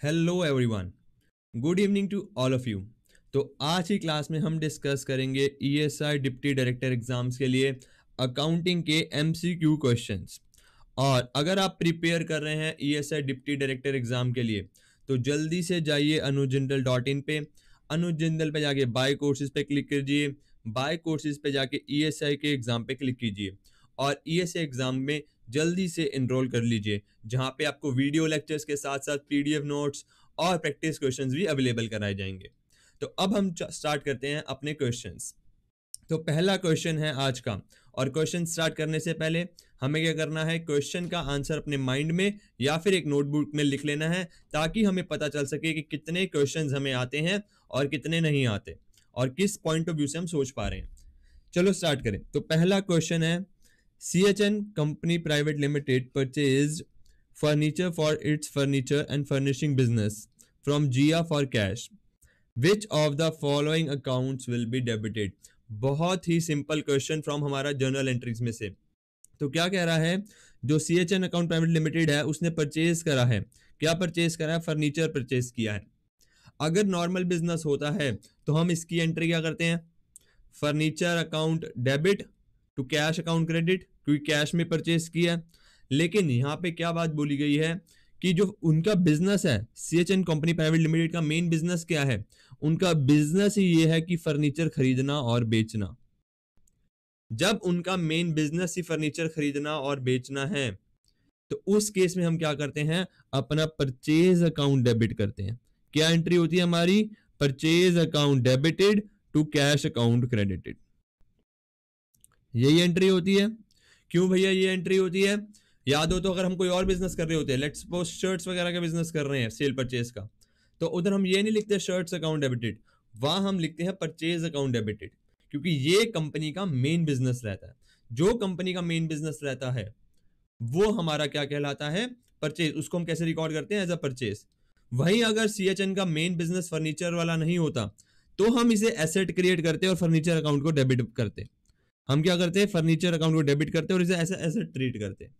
Hello everyone good evening to all of you तो आज की क्लास में हम डिस्कस करेंगे ईएसआई डिप्टी डायरेक्टर एग्ज़ाम्स के लिए अकाउंटिंग के एमसीक्यू क्वेश्चंस और अगर आप प्रिपेयर कर रहे हैं ईएसआई डिप्टी डायरेक्टर एग्ज़ाम के लिए तो जल्दी से जाइए अनुजिंदल डॉट इन पे अनुजिंदल पे जाके बाय कोर्सेज पे क्लिक कीजिए बाय कोर्सेज पे जाके ईएसआई के एग्ज़ाम पे क्लिक कीजिए। और ईएसआई एग्ज़ाम में जल्दी से इनरोल कर लीजिए, जहाँ पे आपको वीडियो लेक्चर्स के साथ साथ पीडीएफ नोट्स और प्रैक्टिस क्वेश्चंस भी अवेलेबल कराए जाएँगे। तो अब हम स्टार्ट करते हैं अपने क्वेश्चंस तो पहला क्वेश्चन है आज का, और क्वेश्चन स्टार्ट करने से पहले हमें क्या करना है क्वेश्चन का आंसर अपने माइंड में या फिर एक नोटबुक में लिख लेना है, ताकि हमें पता चल सके कि कितने क्वेश्चंस हमें आते हैं और कितने नहीं आते, और किस पॉइंट ऑफ़ व्यू से हम सोच पा रहे हैं। चलो स्टार्ट करें। तो पहला क्वेश्चन है CHN Company Private Limited purchased furniture for its furniture and furnishing business from Gia for cash. Which of the following accounts will be debited? बहुत ही सिंपल क्वेश्चन फ्रॉम हमारा जर्नल एंट्रीज में से तो क्या कह रहा है जो C H N account private limited है उसने परचेज करा है क्या परचेज करा है फर्नीचर परचेज किया है अगर नॉर्मल बिज़नेस होता है तो हम इसकी एंट्री क्या करते हैं furniture account debit to cash account credit क्योंकि कैश में परचेज किया लेकिन यहाँ पे क्या बात बोली गई है कि जो उनका बिज़नेस है C H N company private limited का मेन बिज़नेस क्या है? उनका बिज़नेस ही ये है कि फर्नीचर खरीदना और बेचना। जब उनका मेन बिज़नेस ही फर्नीचर खरीदना और बेचना है तो उस केस में हम क्या करते हैं? अपना परचेज अकाउंट डेबिट करते हैं। क्या एंट्री होती है हमारी? Purchase account debited to cash account credited यही एंट्री होती है। क्यों भैया ये एंट्री होती है? याद हो तो अगर हम कोई और बिज़नेस कर रहे होते हैं लेट्स सपोज़ शर्ट्स वगैरह का बिज़नेस कर रहे हैं सेल परचेज का तो उधर हम ये नहीं लिखते शर्ट्स अकाउंट डेबिटेड वहाँ हम लिखते हैं परचेज अकाउंट डेबिटेड क्योंकि ये कंपनी का मेन बिज़नेस रहता है। जो कंपनी का मेन बिज़नेस रहता है, वो हमारा क्या कहलाता है? परचेज उसको हम कैसे रिकॉर्ड करते हैं? एज अ परचेज वहीं अगर सी एच एन का मेन बिज़नेस फर्नीचर वाला नहीं होता तो हम इसे एसेट क्रिएट करते और फर्नीचर अकाउंट को डेबिट करते हम क्या करते हैं? फर्नीचर अकाउंट को डेबिट करते हैं और इसे ऐसे ऐसे ट्रीट करते हैं।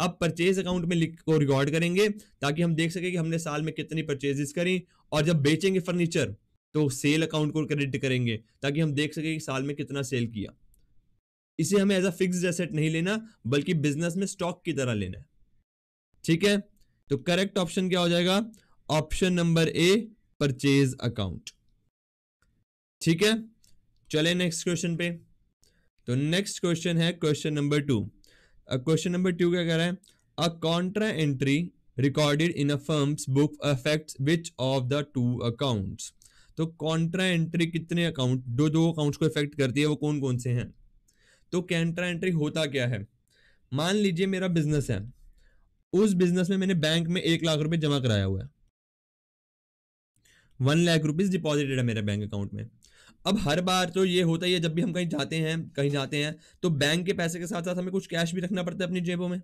अब परचेज अकाउंट में लिख को रिकॉर्ड करेंगे ताकि हम देख सके कि हमने साल में कितनी परचेजेस करी और जब बेचेंगे फर्नीचर तो सेल अकाउंट को क्रेडिट करेंगे ताकि हम देख सके कि साल में कितना सेल किया। इसे हमें एज अ फिक्स एसेट नहीं लेना, बल्कि बिज़नेस में स्टॉक की तरह लेना है। ठीक है? तो करेक्ट ऑप्शन क्या हो जाएगा? Option number A purchase account ठीक है? चले नेक्स्ट क्वेश्चन पे। तो नेक्स्ट क्वेश्चन है question number two question number two क्या कह रहा है? A contra entry recorded in a firm's book affects which of the two accounts तो कॉन्ट्रा एंट्री कितने अकाउंट दो दो अकाउंट्स को इफ़ेक्ट करती है, वो कौन कौन से हैं? तो कैंट्रा एंट्री होता क्या है? मान लीजिए मेरा बिज़नेस है। उस बिज़नेस में मैंने बैंक में एक लाख रुपए जमा कराया हुआ है। वन लाख रुपीज़ डिपॉजिटेड है मेरे बैंक अकाउंट में। अब हर बार तो ये होता ही है, जब भी हम कहीं जाते हैं, कहीं जाते हैं तो बैंक के पैसे के साथ साथ हमें कुछ कैश भी रखना पड़ता है अपनी जेबों में।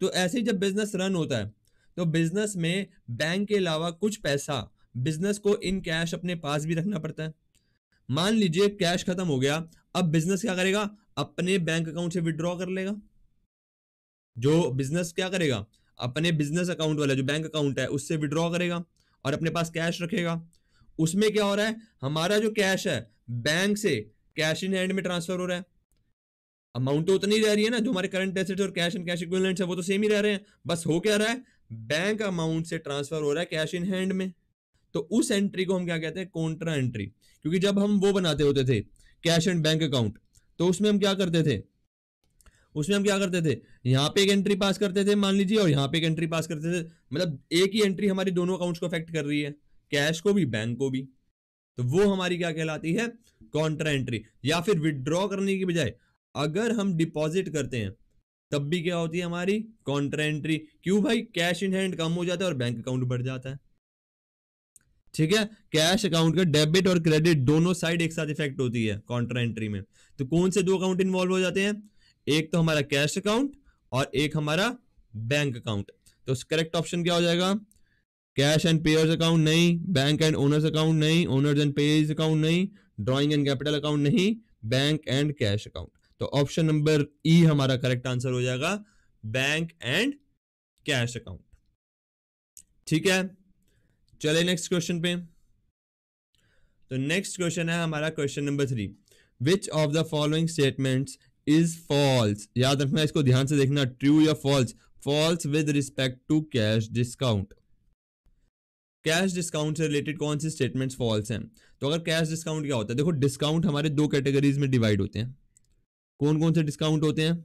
तो ऐसे ही जब बिज़नेस रन होता है तो बिज़नेस में बैंक के अलावा कुछ पैसा बिज़नेस को इन कैश अपने पास भी रखना पड़ता है। मान लीजिए कैश खत्म हो गया, अब बिज़नेस क्या करेगा? अपने बैंक अकाउंट से विड्रॉ कर लेगा। जो बिज़नेस क्या करेगा? अपने बिज़नेस अकाउंट वाला, जो बैंक अकाउंट है, उससे विड्रॉ करेगा और अपने पास कैश रखेगा। उसमें क्या हो रहा है? हमारा जो कैश है बैंक से कैश इन हैंड में ट्रांसफ़र हो रहा है। अमाउंट तो उतनी रह रही है ना, जो हमारे करंट एसेट्स और कैश एंड कैश इक्विवेलेंट्स है, वो तो सेम ही रह रहे हैं। बस हो क्या रहा है? बैंक अमाउंट से ट्रांसफ़र हो रहा है कैश इन हैंड में। तो उस एंट्री को हम क्या कहते हैं? कॉन्ट्रा एंट्री क्योंकि जब हम वो बनाते होते थे कैश एंड बैंक अकाउंट तो उसमें हम क्या करते थे? उसमें हम क्या करते थे? यहाँ पे एक एंट्री पास करते थे, मान लीजिए, और यहाँ पे एक एंट्री पास करते थे। मतलब एक ही एंट्री हमारी दोनों अकाउंट्स को अफेक्ट कर रही है। कैश को भी, बैंक को भी। तो वो हमारी क्या कहलाती है? कॉन्ट्रा एंट्री या फिर विदड्रॉ करने की बजाय, अगर हम डिपॉजिट करते हैं, तब भी क्या होती है हमारी? कॉन्ट्रा एंट्री क्यों भाई? कैश इन हैंड कम हो जाता है और बैंक अकाउंट बढ़ जाता है। ठीक है? कैश अकाउंट का डेबिट और क्रेडिट दोनों साइड एक साथ इफ़ेक्ट होती है कॉन्ट्रा एंट्री में। तो कौन से दो अकाउंट इन्वॉल्व हो जाते हैं? एक तो हमारा कैश अकाउंट और एक हमारा बैंक अकाउंट तो करेक्ट ऑप्शन क्या हो जाएगा? कैश एंड पेयर्स अकाउंट नहीं बैंक एंड ओनर्स अकाउंट नहीं ओनर्स एंड पेयर्स अकाउंट नहीं ड्रॉइंग एंड कैपिटल अकाउंट नहीं बैंक एंड कैश अकाउंट तो ऑप्शन नंबर ई हमारा करेक्ट आंसर हो जाएगा बैंक एंड कैश अकाउंट ठीक है? चले नेक्स्ट क्वेश्चन पे। तो नेक्स्ट क्वेश्चन है हमारा question number three which of the following statements is false याद रखना, इसको ध्यान से देखना ट्रू या false false with respect to cash discount cash discount से रिलेटेड कौन सी स्टेटमेंट्स फॉल्स हैं? तो अगर कैश डिस्काउंट क्या होता है? देखो डिस्काउंट हमारे दो कैटेगरीज में डिवाइड होते हैं। कौन कौन से डिस्काउंट होते हैं?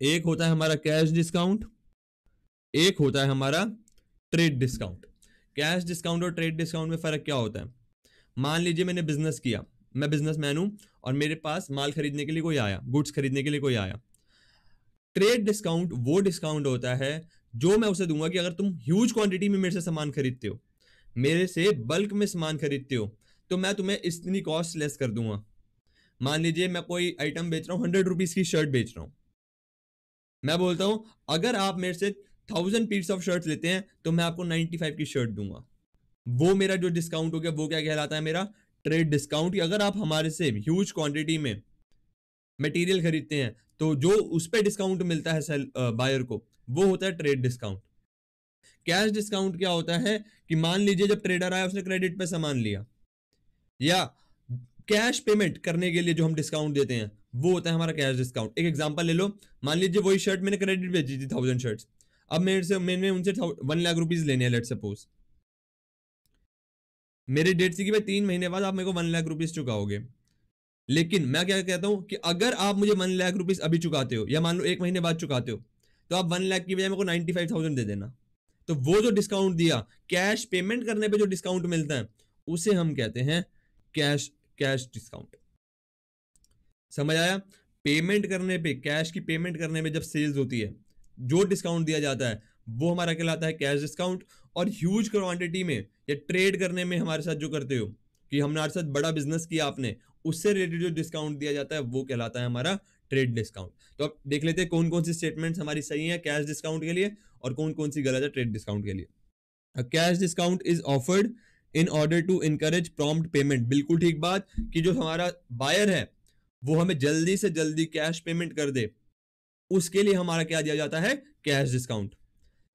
एक होता है हमारा कैश डिस्काउंट एक होता है हमारा ट्रेड डिस्काउंट कैश डिस्काउंट और ट्रेड डिस्काउंट में फ़र्क क्या होता है? मान लीजिए मैंने बिज़नेस किया, मैं बिज़नेस मैन हूँ और मेरे पास माल खरीदने के लिए कोई आया गुड्स खरीदने के लिए कोई आया। ट्रेड डिस्काउंट वो डिस्काउंट होता है जो मैं उसे दूँगा कि अगर तुम ह्यूज क्वांटिटी में मेरे से सामान खरीदते हो, मेरे से बल्क में सामान खरीदते हो तो मैं तुम्हें इतनी कॉस्ट लेस कर दूँगा। मान लीजिए मैं कोई आइटम बेच रहा हूँ हंड्रेड रुपीज़ की शर्ट बेच रहा हूँ। मैं बोलता हूँ, अगर आप मेरे से थाउज़ेंड पीस ऑफ़ शर्ट लेते हैं तो मैं आपको नाइन्टी फाइव की शर्ट दूँगा। वो मेरा जो डिस्काउंट हो गया, वो क्या कहलाता है मेरा? ट्रेड डिस्काउंट अगर आप हमारे से ह्यूज क्वांटिटी में मटेरियल खरीदते हैं तो जो उस पर डिस्काउंट मिलता है सेल बायर को वो होता है ट्रेड डिस्काउंट कैश डिस्काउंट क्या होता है कि मान लीजिए जब ट्रेडर आया, उसने क्रेडिट पे सामान लिया। या कैश पेमेंट करने के लिए जो हम डिस्काउंट देते हैं, वो होता है हमारा कैश डिस्काउंट एक एग्जांपल ले लो। मान लीजिए वही शर्ट मैंने क्रेडिट भेजी थी थाउज़ेंड शर्ट्स अब मेरे से मैंने उनसे वन लाख रुपीज़ लेने लेट सपोज़ मेरी डेट थी कि भाई तीन महीने बाद आप मेरे को वन लाख रुपीज़ चुकाओगे। लेकिन मैं क्या कहता हूँ कि अगर आप मुझे वन लाख रुपीज़ अभी चुकाते हो, या मान लो एक महीने बाद चुकाते हो तो आप वन लाख की बजाय मेरे को नाइन्टी फाइव थाउज़ेंड दे देना। तो वो जो डिस्काउंट दिया कैश पेमेंट करने पे जो डिस्काउंट मिलता है, उसे हम कहते हैं कैश कैश डिस्काउंट समझ आया? पेमेंट करने पे कैश की पेमेंट करने में जब सेल्स होती है, जो डिस्काउंट दिया जाता है, वो हमारा कहलाता है कैश डिस्काउंट और ह्यूज क्वांटिटी में या ट्रेड करने में हमारे साथ जो करते हो, कि हमने हमारे साथ बड़ा बिज़नेस किया आपने, उससे रिलेटेड जो डिस्काउंट दिया जाता है, वो कहलाता है हमारा ट्रेड डिस्काउंट। तो अब देख लेते हैं कौन कौन सी स्टेटमेंट्स हमारी सही है कैश डिस्काउंट के लिए और कौन कौन सी गलत है ट्रेड डिस्काउंट के लिए। Cash discount is offered in order to encourage prompt payment बिल्कुल ठीक बात कि जो हमारा बायर है, वो हमें जल्दी से जल्दी कैश पेमेंट कर दे। उसके लिए हमारा क्या दिया जाता है? कैश डिस्काउंट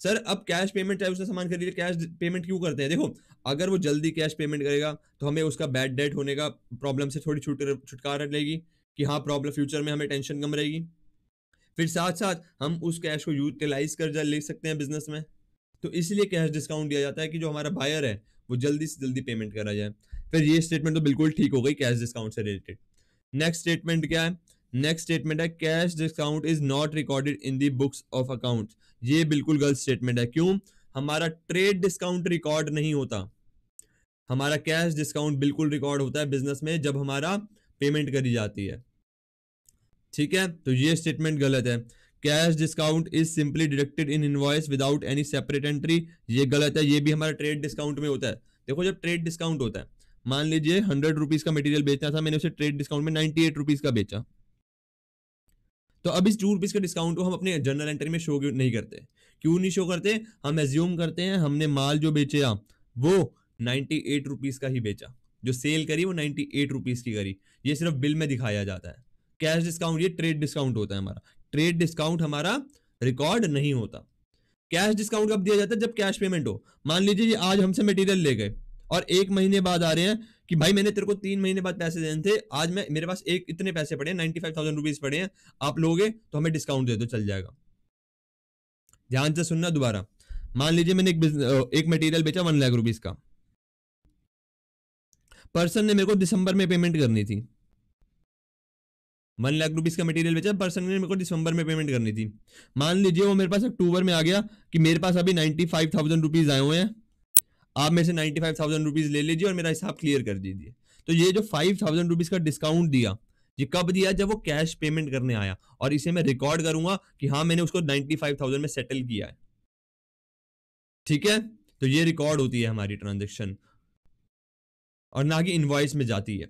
सर, अब कैश पेमेंट चाहे उसने सामान खरीदे कैश पेमेंट क्यों करते हैं? देखो, अगर वो जल्दी कैश पेमेंट करेगा तो हमें उसका बैड डेट होने का प्रॉब्लम से थोड़ी छुट छुटकारा रहेगी कि हाँ प्रॉब्लम फ्यूचर में हमें टेंशन कम रहेगी। फिर साथ साथ हम उस कैश को यूटिलाइज कर ले सकते हैं बिज़नेस में। तो इसलिए कैश डिस्काउंट दिया जाता है कि जो हमारा बायर है, वो जल्दी से जल्दी पेमेंट करा जाए। फिर ये स्टेटमेंट तो बिल्कुल ठीक हो गई कैश डिस्काउंट से रिलेटेड नेक्स्ट स्टेटमेंट क्या है? नेक्स्ट स्टेटमेंट है cash discount is not recorded in the books of account ये बिल्कुल गलत स्टेटमेंट है। क्यों? हमारा ट्रेड डिस्काउंट रिकॉर्ड नहीं होता। हमारा कैश डिस्काउंट बिल्कुल रिकॉर्ड होता है बिज़नेस में जब हमारा पेमेंट करी जाती है। ठीक है? तो ये स्टेटमेंट गलत है। Cash discount is simply deducted in invoice without any separate entry ये गलत है। ये भी हमारा ट्रेड डिस्काउंट में होता है। देखो, जब ट्रेड डिस्काउंट होता है, मान लीजिए हंड्रेड रुपीज़ का मटेरियल बेचना था, मैंने उसे ट्रेड डिस्काउंट में नाइनटी एट रुपीज़ का बेचा। तो अब इस टू रुपीज़ का डिस्काउंट को हम अपने जर्नल एंट्री में शो नहीं करते? क्यों नहीं शो करते? हम एज्यूम करते हैं हमने माल जो बेचा वो नाइनटी एट रुपीज़ का ही बेचा। जो सेल करी वो नाइनटी एट रुपीज़ की करी। ये सिर्फ़ बिल में दिखाया जाता है। कैश डिस्काउंट, ये ट्रेड डिस्काउंट होता है हमारा। ट्रेड डिस्काउंट हमारा रिकॉर्ड नहीं होता। कैश डिस्काउंट कब दिया जाता है? जब कैश पेमेंट हो। मान लीजिए आज हमसे मटेरियल ले गए और एक महीने बाद आ रहे हैं कि भाई मैंने तेरे को तीन महीने बाद पैसे देने थे, आज मैं, मेरे पास एक इतने पैसे पड़े हैं नाइन्टी फाइव थाउज़ेंड रुपीज़ पड़े हैं, आप लोगे तो हमें डिस्काउंट दे दो, चल जाएगा। ध्यान से सुनना दोबारा। मान लीजिए मैंने एक एक मटेरियल बेचा, वन लाख रुपीज़ का। पर्सन ने मेरे को दिसंबर में पेमेंट करनी थी। वन लाख रुपीज़ का मटेरियल बेचा पर्सन ने मेरे को दिसंबर में पेमेंट करनी थी। मान लीजिए वो मेरे पास अक्टूबर में आ गया कि मेरे पास अभी नाइन्टी फाइव थाउज़ेंड रुपीज़ आए हुए हैं। आप मेरे से नाइन्टी फाइव थाउज़ेंड रुपीज़ ले लीजिए और मेरा हिसाब क्लियर कर दीजिए। तो ये जो फाइव थाउज़ेंड रुपीज़ का डिस्काउंट दिया, ये कब दिया? जब वो कैश पेमेंट करने आया। और इसे मैं रिकॉर्ड करूँगा कि हाँ मैंने उसको नाइन्टी फाइव थाउज़ेंड में सेटल किया है। ठीक है? तो ये रिकॉर्ड होती है हमारी ट्रांजेक्शन और ना कि इनवॉइस में जाती है।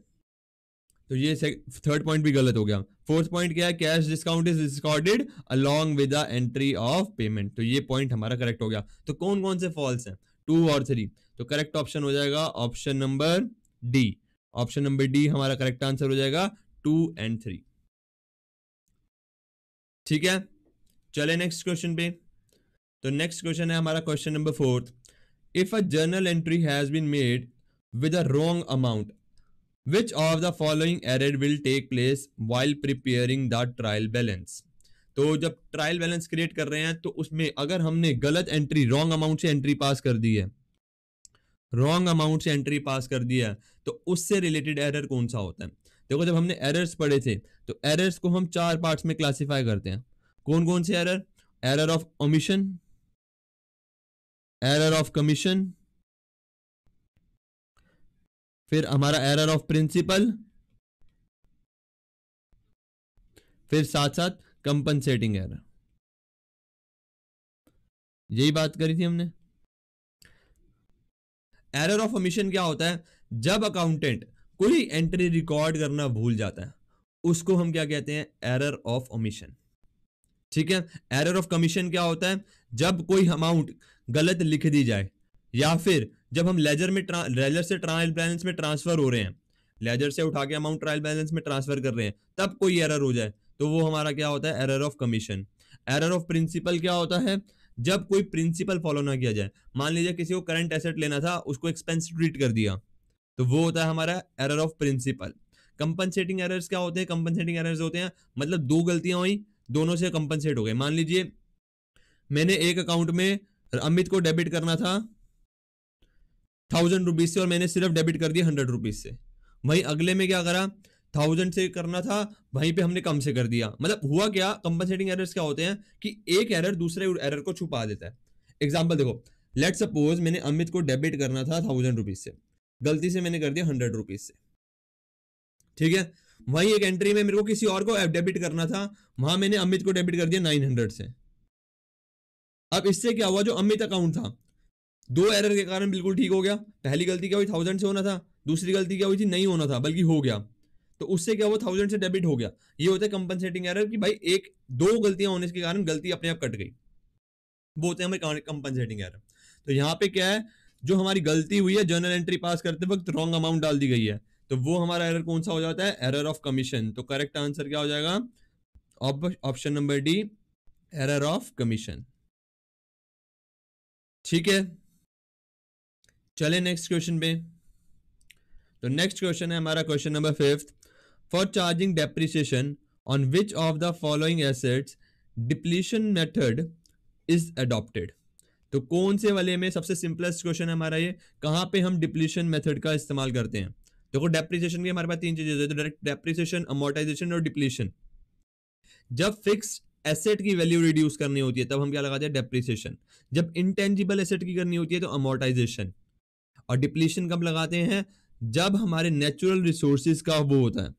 तो ये थर्ड पॉइंट भी गलत हो गया। फोर्थ पॉइंट क्या है? Cash discount is recorded along with the entry of payment तो ये पॉइंट हमारा करेक्ट हो गया। तो कौन कौन से फॉल्स हैं? टू और थ्री तो करेक्ट ऑप्शन हो जाएगा option number D option number D हमारा करेक्ट आंसर हो जाएगा टू एंड थ्री ठीक है? चले नेक्स्ट क्वेश्चन पे। तो नेक्स्ट क्वेश्चन है हमारा question number fourth if a journal entry has been made with a wrong amount which of the following error will take place while preparing the trial balance तो जब trial balance create कर रहे हैं तो उसमें अगर हमने गलत एंट्री रॉन्ग अमाउंट से एंट्री पास कर दी है रॉन्ग अमाउंट से एंट्री पास कर दिया है तो उससे रिलेटेड एरर कौन सा होता है? देखो, जब हमने एरर्स पढ़े थे तो एरर्स को हम चार पार्ट्स में क्लासिफाई करते हैं। कौन कौन से error error of omission error of commission फिर हमारा एरर ऑफ़ प्रिंसिपल फिर साथ साथ कंपनसेटिंग एरर यही बात करी थी हमने। एरर ऑफ़ ओमिशन क्या होता है? जब अकाउंटेंट कोई एंट्री रिकॉर्ड करना भूल जाता है, उसको हम क्या कहते हैं? एरर ऑफ़ अमिशन ठीक है? एरर ऑफ़ कमीशन क्या होता है? जब कोई अमाउंट गलत लिख दी जाए या फिर जब हम लेजर में लेजर से ट्रायल बैलेंस में ट्रांसफ़र हो रहे हैं लेजर से उठा के अमाउंट ट्रायल बैलेंस में ट्रांसफ़र कर रहे हैं, तब कोई एरर हो जाए तो वो हमारा क्या होता है? Error of commission error of principle क्या होता है? जब कोई प्रिंसिपल फॉलो ना किया जाए, मान लीजिए किसी को करंट एसेट लेना था, उसको एक्सपेंस ट्रीट कर दिया तो वो होता है हमारा error of principle compensating errors क्या होते हैं? कंपनसेटिंग एरर्स होते हैं मतलब दो गलतियाँ हुई, दोनों से कंपनसेट हो गए। मान लीजिए, मैंने एक अकाउंट में अमित को डेबिट करना था थाउज़ेंड रुपीज़ से और मैंने सिर्फ़ डेबिट कर दिया हंड्रेड रुपीज़ से। वही अगले में क्या करा? थाउज़ेंड से करना था, वहीं पे हमने कम से कर दिया। मतलब हुआ क्या? कंपनसेटिंग एरर्स क्या होते हैं? कि एक एरर दूसरे एरर को छुपा देता है। एग्ज़ाम्पल देखो लेट सपोज़ मैंने अमित को डेबिट करना था थाउज़ेंड रुपीज़ से। गलती से मैंने कर दिया हंड्रेड रुपीज़ से। ठीक है? वहीं एक एंट्री में मेरे को किसी और को डेबिट करना था, वहाँ मैंने अमित को डेबिट कर दिया नाइन हंड्रेड से। अब इससे क्या हुआ? जो अमित अकाउंट था दो एरर के कारण बिल्कुल ठीक हो गया। पहली गलती क्या हुई? थाउज़ेंड से होना था। दूसरी गलती क्या हुई थी? नहीं होना था, बल्कि हो गया। तो उससे क्या हुआ? थाउज़ेंड से डेबिट हो गया। ये होता है कंपनसेटिंग एरर कि भाई एक, दो गलतियाँ होने के कारण गलती अपने आप कट गई। वो होते हैं कंपनसेटिंग एरर तो यहाँ पे क्या है? जो हमारी गलती हुई है जर्नल एंट्री पास करते वक्त रॉन्ग अमाउंट डाल दी गई है। तो वो हमारा एरर कौन सा हो जाता है? एरर ऑफ़ कमीशन तो करेक्ट आंसर क्या हो जाएगा? Option number D error of commission ठीक है? चले नेक्स्ट क्वेश्चन पे। तो नेक्स्ट क्वेश्चन है हमारा question number fifth for charging depreciation on which of the following assets depletion method is adopted तो कौन से वाले में सबसे सिंपलेस्ट क्वेश्चन है हमारा ये? कहाँ पे हम डिप्लीशन मेथड का इस्तेमाल करते हैं? देखो डेप्रिसिएशन की हमारे पास तीन चीज़ें है डायरेक्ट डेप्रिसिएशन अमोर्टाइजेशन और डिप्लीशन जब फिक्स एसेट की वैल्यू रिड्यूस करनी होती है, तब हम क्या लगाते हैं? डेप्रिसिएशन जब इंटेंजिबल एसेट की करनी होती है तो अमोर्टाइजेशन और डिप्लीशन कब लगाते हैं? जब हमारे नेचुरल रिसोर्सेज का वो होता है।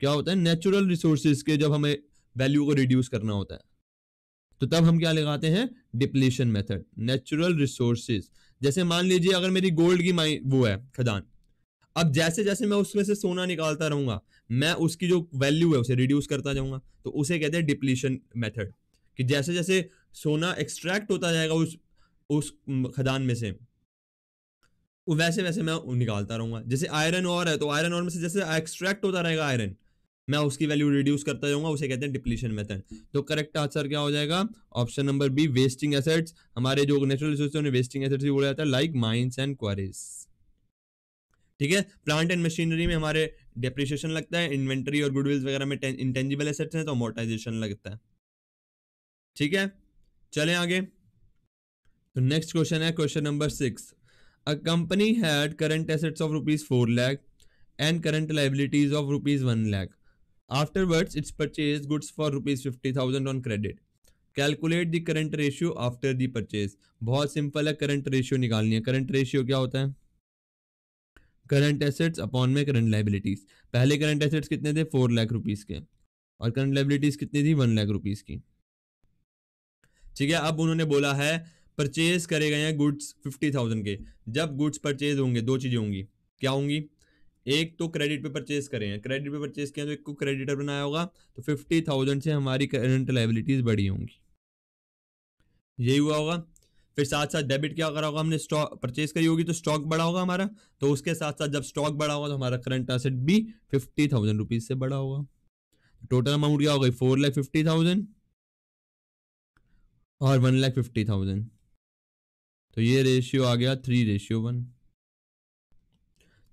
क्या होता है? नेचुरल रिसोर्सेज के जब हमें वैल्यू को रिड्यूस करना होता है। तो तब हम क्या लगाते हैं? डिप्लीशन मेथड नेचुरल रिसोर्सेज जैसे मान लीजिए, अगर मेरी गोल्ड की माई वो है, खदान। अब जैसे जैसे मैं उसमें से सोना निकालता रहूँगा, मैं उसकी जो वैल्यू है उसे रिड्यूस करता जाऊँगा। तो उसे कहते हैं डिप्लीशन मेथड कि जैसे जैसे सोना एक्सट्रैक्ट होता जाएगा उस उस खदान में से वैसे वैसे मैं निकालता रहूँगा। जैसे आयरन और है तो आयरन और में से जैसे एक्सट्रैक्ट होता रहेगा आयरन मैं उसकी वैल्यू रिड्यूस करता जाऊँगा, उसे कहते हैं डिप्लीशन मेथड तो करेक्ट आंसर क्या हो जाएगा? Option number B wasting assets हमारे जो नेचुरल रिसोर्स वेस्टिंग एसेट्स भी बोला जाता है लाइक माइंस एंड क्वारीज ठीक है? प्लांट एंड मशीनरी में हमारे डेप्रिशिएशन लगता है इन्वेंटरी और गुडविल्स वगैरह में इंटेंजिबल एसेट्स हैं तो अमोर्टाइजेशन लगता है। ठीक है? चले आगे। तो नेक्स्ट क्वेश्चन है question number six a company had current assets of rupees four lakh and current liabilities of rupees one lakh afterwards, it's purchased goods for rupees 50000 on credit. Calculate the current ratio after the purchase बहुत simple है current ratio निकालनी है। Current ratio क्या होता है? Current assets upon में current liabilities पहले current assets कितने थे? फोर लाख रुपीज़ के। और करंट लाइबिलिटीज कितनी थी? वन लाख रुपीज़ की। ठीक है, अब उन्होंने बोला है परचेज करे गए हैं गुड्स फिफ्टी थाउज़ेंड के। जब गुड्स परचेज होंगे, दो चीज़ें होंगी। क्या होंगी? एक तो क्रेडिट पे परचेज करें हैं। क्रेडिट पे परचेज किया तो एक को क्रेडिटर बनाया होगा तो फिफ्टी थाउज़ेंड से हमारी करंट लाइबिलिटीज बढ़ी होंगी। यही हुआ होगा। फिर साथ साथ डेबिट क्या करा होगा हमने? स्टॉक परचेज करी होगी तो स्टॉक बढ़ा होगा हमारा। तो उसके साथ साथ जब स्टॉक बढ़ा होगा तो हमारा करंट एसेट भी फिफ्टी थाउज़ेंड रुपीज़ से बढ़ा होगा। टोटल अमाउंट क्या होगा फोर लाख फिफ्टी थाउज़ेंड और वन लैख फिफ्टी थाउज़ेंड तो ये रेशियो आ गया थ्री रेशियो वन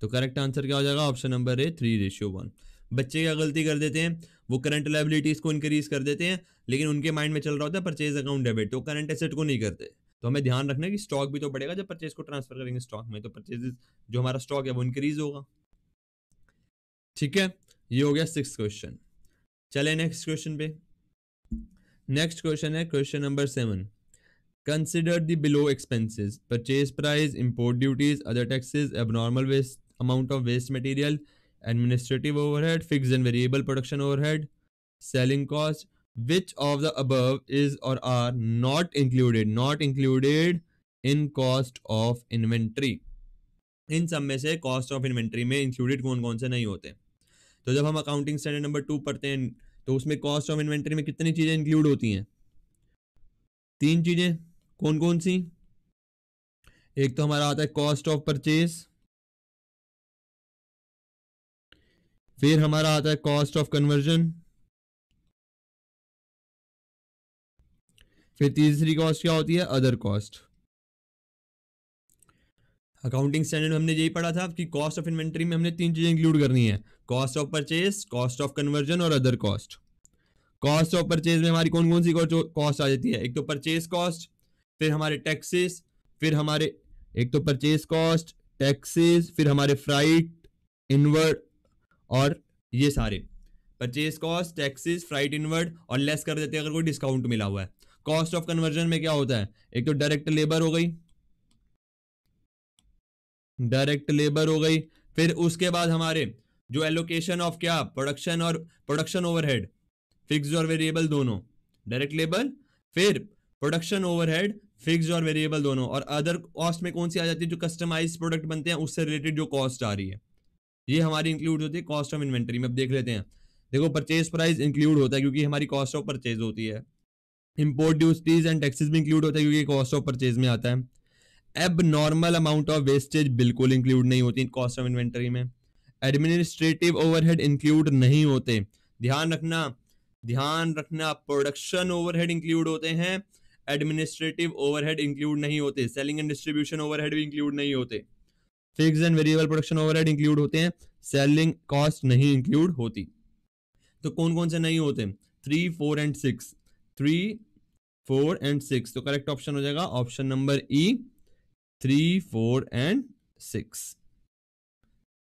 तो करेक्ट आंसर क्या हो जाएगा? Option number A three ratio one बच्चे क्या गलती कर देते हैं? वो करंट लाइबिलिटीज को इंक्रीज कर देते हैं, लेकिन उनके माइंड में चल रहा होता है परचेज अकाउंट डेबिट तो करंट एसेट को नहीं करते। तो हमें ध्यान रखना कि स्टॉक भी तो बढ़ेगा, जब परचेज को ट्रांसफ़र करेंगे स्टॉक में तो परचेज जो हमारा स्टॉक है, वो इंक्रीज होगा। ठीक है? ये हो गया सिक्स क्वेश्चन चले नेक्स्ट क्वेश्चन पे। नेक्स्ट क्वेश्चन है question number seven consider the below expenses purchase price import duties other taxes abnormal waste amount of waste material administrative overhead, fixed and variable production overhead, selling cost. Which of the above is or are not included? Not included in cost of inventory. इन सब में से cost of inventory में included कौन कौन से नहीं होते तो जब हम अकाउंटिंग स्टैंडर्ड नंबर टू पढ़ते हैं तो उसमें कॉस्ट ऑफ़ इन्वेंट्री में कितनी चीज़ें इंक्लूड होती हैं तीन चीज़ें कौन कौन सी? एक तो हमारा आता है कॉस्ट ऑफ़ परचेज फिर हमारा आता है कॉस्ट ऑफ़ कन्वर्जन फिर तीसरी कॉस्ट क्या होती है? अदर कॉस्ट अकाउंटिंग स्टैंडर्ड में हमने यही पढ़ा था कि कॉस्ट ऑफ़ इन्वेंट्री में हमने तीन चीज़ें इंक्लूड करनी है। Cost of purchase cost of conversion और other cost cost of purchase में हमारी कौन कौन सी कॉस्ट आ जाती है? एक तो परचेज कॉस्ट फिर हमारे टैक्सेस फिर हमारे, एक तो परचेज कॉस्ट टैक्सेस फिर हमारे फ्राइट इनवर्ड और ये सारे। Purchase cost taxes freight inward और लेस कर देते हैं अगर कोई डिस्काउंट मिला हुआ है। कॉस्ट ऑफ़ कन्वर्जन में क्या होता है? एक तो डायरेक्ट लेबर हो गई। डायरेक्ट लेबर हो गई। फिर उसके बाद हमारे जो एलोकेशन ऑफ़ क्या? प्रोडक्शन और प्रोडक्शन ओवरहेड फिक्स और वेरिएबल दोनों। डायरेक्ट लेबर फिर प्रोडक्शन ओवरहेड फिक्स और वेरिएबल दोनों, और अदर कॉस्ट में कौन सी आ जाती है जो कस्टमाइज प्रोडक्ट बनते हैं, उससे रिलेटेड जो कॉस्ट आ रही है। ये हमारी इंक्लूड होती है कॉस्ट ऑफ़ इन्वेंट्री में अब देख लेते हैं। देखो परचेज प्राइस इंक्लूड होता है क्योंकि हमारी कॉस्ट ऑफ़ परचेज होती है। इंपोर्ट ड्यूटीज़ एंड टैक्सेस भी इंक्लूड होता है क्योंकि कॉस्ट ऑफ़ परचेज में आता है। Abnormal amount of wastage बिल्कुल इंक्लूड नहीं होती कॉस्ट ऑफ़ इन्वेंट्री में। एडमिनिस्ट्रेटिव ओवरहेड इंक्लूड नहीं होते। ध्यान रखना ध्यान रखना प्रोडक्शन ओवरहेड इंक्लूड होते हैं। एडमिनिस्ट्रेटिव ओवरहेड इंक्लूड नहीं होते। सेलिंग एंड डिस्ट्रीब्यूशन ओवरहेड भी इंक्लूड नहीं होते। Fix and variable production overhead include होते हैं। सेलिंग कॉस्ट नहीं इंक्लूड होती। तो कौन कौन से नहीं होते? Three four and six three four and six तो करेक्ट ऑप्शन हो जाएगा option number E three four and six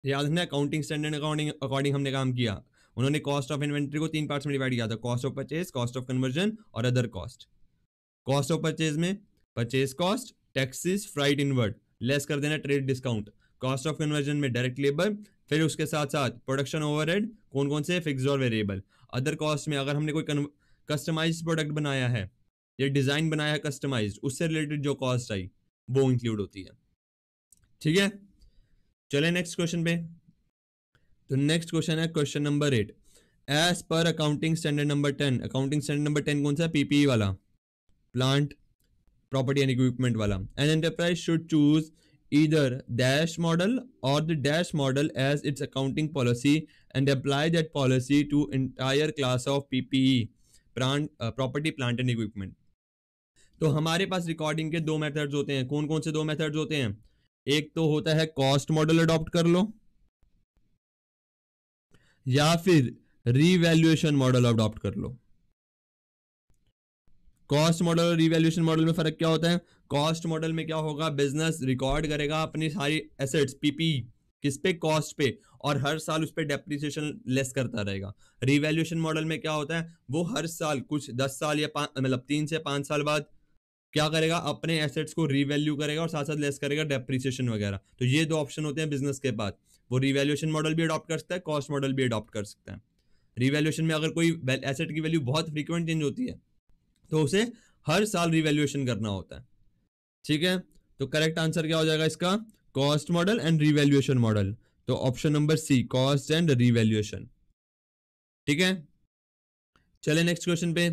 याद रखना अकाउंटिंग स्टैंडर्ड अकाउंटिंग अकॉर्डिंग हमने काम किया। उन्होंने कॉस्ट ऑफ़ इन्वेंट्री को तीन पार्ट्स में डिवाइड किया था। Cost of purchase cost of conversion और other cost cost of purchase में purchase cost taxes freight inward less कर देना trade discount cost of conversion में डायरेक्ट लेबर फिर उसके साथ साथ प्रोडक्शन ओवरहेड कौन कौन से फिक्स और वेरिएबल अदर कॉस्ट में अगर हमने कोई कस्टमाइज प्रोडक्ट बनाया है, या डिज़ाइन बनाया है कस्टमाइज उससे रिलेटेड जो कॉस्ट आई, वो इंक्लूड होती है। ठीक है? चले नेक्स्ट क्वेश्चन पे। तो नेक्स्ट क्वेश्चन है question number eight as per accounting standard number ten accounting standard number ten कौन सा पीपीई वाला। प्लांट प्रॉपर्टी एंड इक्विपमेंट वाला एन एंटरप्राइज शुड चूज़ इधर डैश मॉडल और the dash model as its accounting policy and apply that policy to entire class of P P E plant property plant and equipment तो हमारे पास recording के दो methods होते हैं। कौन कौन से दो मैथड्स होते हैं? एक तो होता है कॉस्ट मॉडल अडॉप्ट कर लो। या फिर रीवैल्यूएशन मॉडल अडॉप्ट कर लो। कॉस्ट मॉडल और रिवैल्यूएशन मॉडल में फ़र्क क्या होता है? कॉस्ट मॉडल में क्या होगा? बिज़नेस रिकॉर्ड करेगा अपनी सारी एसेट्स पीपी किस पे? कॉस्ट पे। और हर साल उस पर डेप्रिसिएशन लेस करता रहेगा। रिवैल्यूएशन मॉडल में क्या होता है? वो हर साल, कुछ दस साल या मतलब तीन से पाँच साल बाद क्या करेगा? अपने एसेट्स को रिवैल्यू करेगा और साथ साथ लेस करेगा डेप्रिसिएशन वगैरह। तो ये दो ऑप्शन होते हैं बिज़नेस के पास वो रिवैल्यूएशन मॉडल भी अडॉप्ट कर सकता है कॉस्ट मॉडल भी अडॉप्ट कर सकता है। रिवैल्यूएशन में अगर कोई एसेट की वैल्यू बहुत फ्रीक्वेंट चेंज होती है तो उसे हर साल रिवैल्यूएशन करना होता है। ठीक है? तो करेक्ट आंसर क्या हो जाएगा इसका? Cost model and revaluation model तो option number C cost and revaluation ठीक है? चले नेक्स्ट क्वेश्चन पे।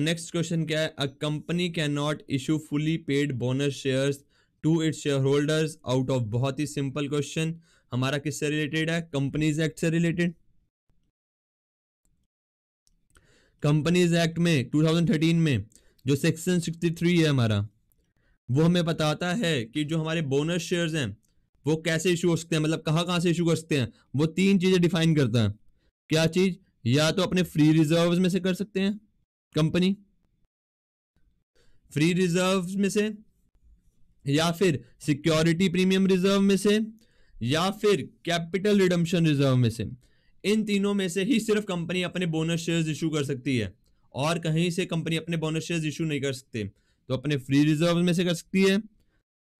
नेक्स्ट क्वेश्चन क्या है? A company can not issue fully paid bonus shares to its share holders out of बहुत ही सिंपल क्वेश्चन हमारा किससे रिलेटेड है? कंपनीज़ एक्ट से रिलेटेड कंपनीज़ एक्ट में 2013 में, जो सेक्शन सिक्सटी थ्री है हमारा, वो हमें बताता है कि जो हमारे बोनस शेयर्स हैं, वो कैसे इशू हो सकते हैं मतलब कहाँ कहाँ से इशू कर सकते हैं, वो तीन चीज़ें डिफाइन करता है। क्या चीज़? या तो अपने फ्री रिज़र्व में से कर सकते हैं कंपनी फ्री रिज़र्व में से, या फिर सिक्योरिटी प्रीमियम रिज़र्व में से, या फिर कैपिटल रिडम्शन रिज़र्व में से। इन तीनों में से ही सिर्फ़ कंपनी अपने बोनस शेयर्स इशू कर सकती है। और कहीं से कंपनी अपने बोनस शेयर्स इशू नहीं कर सकते तो अपने फ्री रिज़र्व में से कर सकती है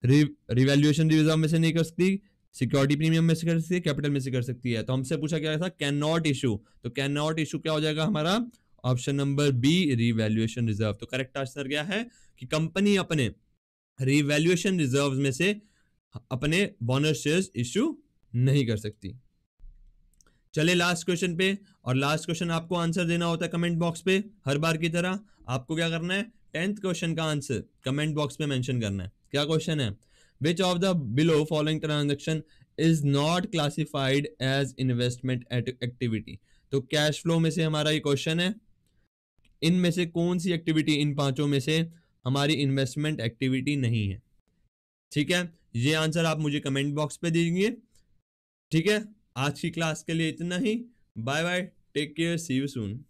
रिवैल्यूएशन रिज़र्व में से नहीं कर सकती सिक्योरिटी प्रीमियम में से कर सकती है कैपिटल में से कर सकती है। तो हमसे पूछा क्या था? कैन नॉट इशू तो कैन नॉट इशू क्या हो जाएगा हमारा? Option number B revaluation reserve तो करेक्ट आंसर क्या है? कि कंपनी अपने रिवैल्यूएशन रिज़र्व में से अपने बोनस शेयर्स इशू नहीं कर सकती। चले लास्ट क्वेश्चन पे और लास्ट क्वेश्चन आपको आंसर देना होता है कमेंट बॉक्स पे हर बार की तरह। आपको क्या करना है? टेंथ क्वेश्चन का आंसर कमेंट बॉक्स पे मेंशन करना है। क्या क्वेश्चन है? Which of the below following transaction is not classified as investment activity तो कैश फ्लो में से हमारा ये क्वेश्चन है। इनमें से कौन सी एक्टिविटी इन पाँचों में से हमारी इन्वेस्टमेंट एक्टिविटी नहीं है? ठीक है? ये आंसर आप मुझे कमेंट बॉक्स पे दीजिए। ठीक है? आज की क्लास के लिए इतना ही। Bye bye take care see you soon